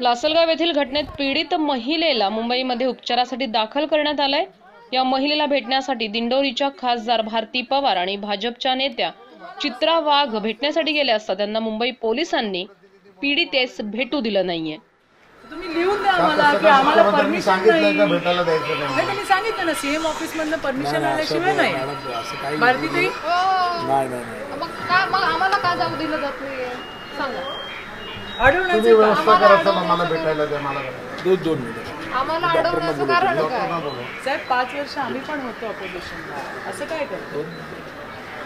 लासलगाव येथील घटनेत पीडित महिलेला मुंबईमध्ये उपचारासाठी दाखल करण्यात आलंय. या महिलेला भेटण्यासाठी दिंडोरीच्या खासदार भारती पवार आणि भाजपच्या नेत्या चित्रा वाघ भेटण्यासाठी गेले असता त्यांना मुंबई पोलिसांनी पीडितेस भेटू दिलं नाहीये. तुम्ही लिहून द्या आम्हाला की आम्हाला मुख्यमंत्र्यांनी परमिशन सांगितलंय नाही. का भेटायला द्यायचं नाही नाही त्यांनी सांगितलं ना सीएम ऑफिस मधनं परमिशन आल्याशिवाय नाही. असं काही भारती ताई? नाही. नाही नाही मग काय मग आम्हाला का जाऊ दिलं जात नाहीये? सांगा. तुम्ही अडवण्याचे व्यवस्था करा चला मला भेटायला द्या मला भेटायला दोन दोन मिनिटं आम्हाला अडवण्याचं कारण काय? साहेब पाच वर्ष आम्ही पण होतो अपोजिशनला असं काय करतो?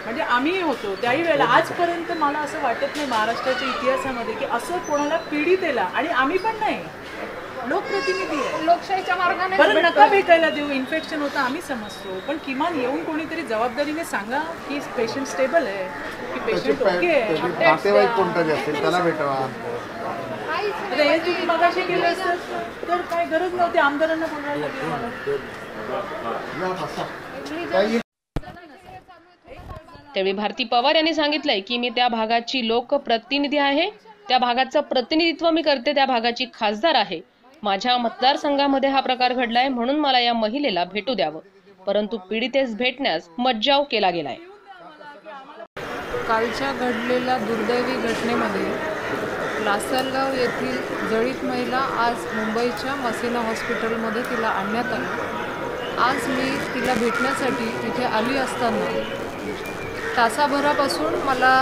म्हणजे आम्ही होतो त्याही वेळेला. आजपर्यंत मला असं वाटत नाही महाराष्ट्राच्या इतिहासामध्ये की असं कोणाला पीडितेला आणि आम्ही पण नाही. लोकप्रतिनिधी आहे. लोकशाहीच्या मार्गाने बरं नका भेटायला देऊ. इन्फेक्शन होतं आम्ही समजतो. पण किमान येऊन कोणीतरी जबाबदारीने सांगा की पेशंट स्टेबल आहे की पेशंट ओके आहे. नातेवाईक कोणतरी असतील त्याला भेटावा. हे तुम्ही मगाशी केलं असतं तर काय गरज नव्हती आमदारांना बोलायला लागलं त्यावेळी भारती पवार यांनी सांगितलंय की मी त्या भागाची लोकप्रतिनिधी आहे. त्या भागाचं प्रतिनिधित्व मी करते त्या भागाची खासदार आहे. माझ्या मतदारसंघामध्ये हा प्रकार घडलाय म्हणून मला या महिलेला भेटू द्यावं. परंतु पीडितेस भेटण्यास मज्जाव केला गेलाय. कालच्या घडलेल्या दुर्दैवी घटनेमध्ये लासलगाव येथील जळीत महिला आज मुंबईच्या मसिना हॉस्पिटलमध्ये तिला आणण्यात आली. आज मी तिला भेटण्यासाठी तिथे आली असताना तासाभरापासून मला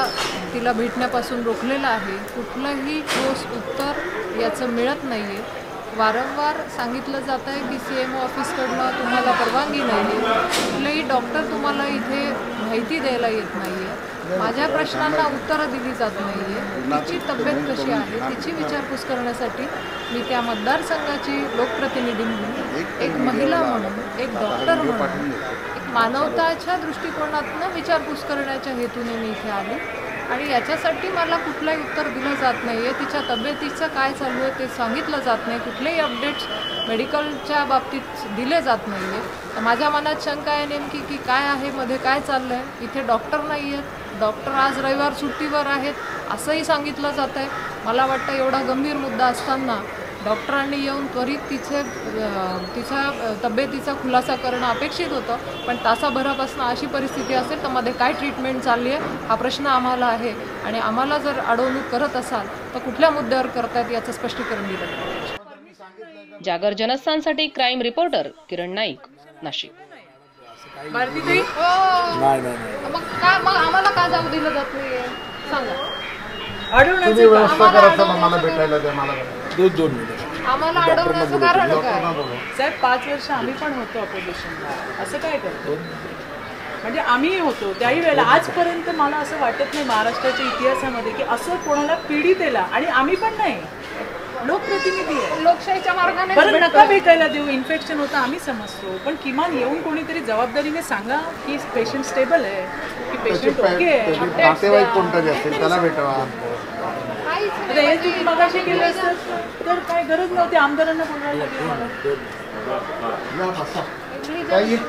तिला भेटण्यापासून रोखलेलं आहे. कुठलंही ठोस उत्तर याचं मिळत नाही आहे वारंवार सांगितलं जात आहे की सी एम ओ ऑफिसकडनं तुम्हाला परवानगी नाही आहे कुठलेही डॉक्टर तुम्हाला इथे माहिती द्यायला येत नाही आहे माझ्या प्रश्नांना उत्तरं दिली जात नाही आहे तिची तब्येत कशी आहे तिची विचारपूस करण्यासाठी मी त्या मतदारसंघाची लोकप्रतिनिधी म्हणून एक महिला म्हणून एक डॉक्टर म्हणून एक मानवताच्या दृष्टिकोनातनं विचारपूस करण्याच्या हेतूने मी इथे आली. आणि याच्यासाठी मला कुठलंही उत्तर दिलं जात नाही आहे तिच्या तब्येतीचं काय चालू आहे ते सांगितलं जात नाही. कुठलेही अपडेट्स मेडिकलच्या बाबतीत दिले जात नाही आहे तर माझ्या मनात शंका आहे नेमकी की काय आहे मध्ये काय चाललं आहे इथे डॉक्टर नाही आहेत डॉक्टर आज रविवार सुट्टीवर आहेत असंही सांगितलं जात आहे मला वाटतं एवढा गंभीर मुद्दा असताना डॉक्टरांनी येऊन त्वरित तिचे तिच्या तब्येतीचा खुलासा करणं अपेक्षित होतं. पण तासाभरापासून अशी परिस्थिती असेल तर मध्ये काय ट्रीटमेंट चालली आहे? हा प्रश्न आम्हाला आहे. आणि आम्हाला जर अडवणूक करत असाल तर कुठल्या मुद्द्यावर करतायत याचं स्पष्टीकरण दिलं जागर जनस्थानसाठी क्राईम रिपोर्टर किरण नाईक नाशिक. नाही नाही नाही. मग काय मग आम्हाला का जाऊ दिलं जात नाहीये? सांगा. तुम्ही अडवण्याचे व्यवस्था करा चला मला भेटायला द्या मला भेटायला दोन दोन मिनिटं आम्हाला अडवण्याचं कारण काय? डॉक्टरांना बोलवा साहेब पाच वर्ष आम्ही पण होतो असं काय करतो? म्हणजे आम्ही होतो त्याही वेळेला. आजपर्यंत मला असं वाटत नाही महाराष्ट्राच्या इतिहासामध्ये की असं कोणाला पीडितेला आणि आम्ही पण नाही. लोकप्रतिनिधी आहे. लोकशाहीच्या मार्गाने बरं नका भेटायला देऊ. इन्फेक्शन होतं आम्ही समजतो. पण किमान येऊन कोणीतरी जबाबदारीने सांगा की पेशंट स्टेबल आहे की पेशंट ओके आहे. त्याचे नातेवाईक कोणतरी असतील त्याला भेटावा. काहीच आता हे तुम्ही मगाशी केलं असतं तर काय गरज नव्हती आमदारांना बोलायला. लागलं मला